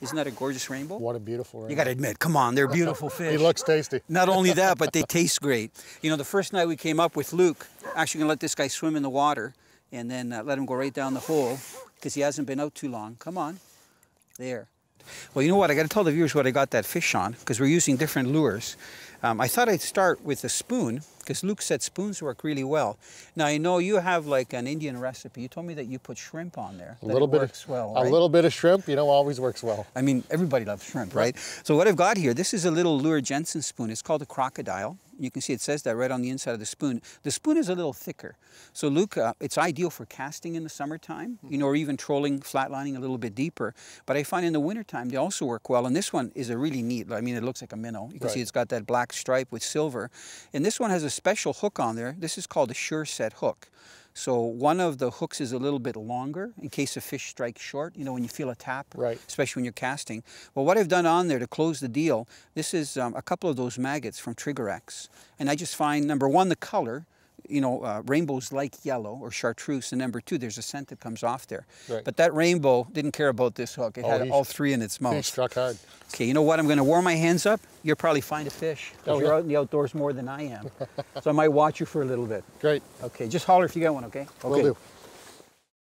Isn't that a gorgeous rainbow? What a beautiful rainbow. You got to admit, come on, they're beautiful fish. He looks tasty. Not only that, but they taste great. You know, the first night we came up with Luc, actually gonna let this guy swim in the water and then uh, let him go right down the hole because he hasn't been out too long. Come on. There. Well, you know what? I got to tell the viewers what I got that fish on because we're using different lures. Um, I thought I'd start with a spoon because Luc said spoons work really well. Now I know you have like an Indian recipe. You told me that you put shrimp on there. A little bit works of, well. A little bit of shrimp, you know, always works well. I mean, everybody loves shrimp, right? So what I've got here, this is a little Luhr Jensen spoon. It's called a Krocodile. You can see it says that right on the inside of the spoon. The spoon is a little thicker. So Luc, uh, it's ideal for casting in the summertime, you know, or even trolling, flatlining a little bit deeper. But I find in the wintertime, they also work well. And this one is a really neat, I mean, it looks like a minnow. You can Right. see it's got that black stripe with silver. And this one has a special hook on there. This is called a sure set hook. So one of the hooks is a little bit longer in case a fish strikes short, you know, when you feel a tap, Right. especially when you're casting. Well, what I've done on there to close the deal, this is um, a couple of those maggots from Trigger-X. And I just find, number one, the color, you know, uh, rainbows like yellow or chartreuse. And number two, there's a scent that comes off there. Right. But that rainbow didn't care about this hook. It Oh, had all three in its He mouth. struck hard. Okay, you know what? I'm going to warm my hands up. You'll probably find a fish. Oh, you're out in the outdoors more than I am. so I might watch you for a little bit. Great. Okay, just holler if you get one, okay? Will do.